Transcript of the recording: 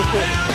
Oh,